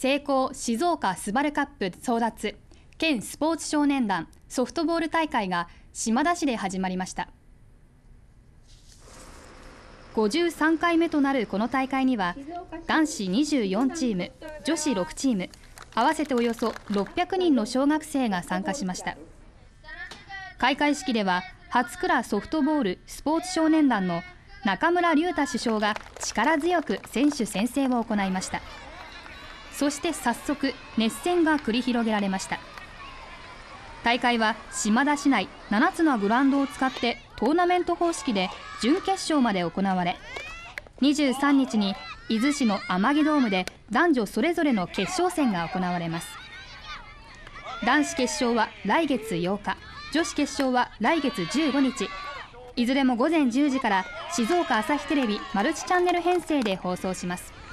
成功静岡スバルカップ争奪県スポーツ少年団ソフトボール大会が島田市で始まりました。53回目となるこの大会には男子24チーム女子6チーム合わせておよそ600人の小学生が参加しました。開会式では初倉ソフトボールスポーツ少年団の中村隆太首相が力強く選手宣誓を行いました。そして早速熱戦が繰り広げられました。大会は島田市内7つのグラウンドを使ってトーナメント方式で準決勝まで行われ23日に伊豆市の天城ドームで男女それぞれの決勝戦が行われます。男子決勝は来月8日女子決勝は来月15日いずれも午前10時から静岡朝日テレビマルチチャンネル編成で放送します。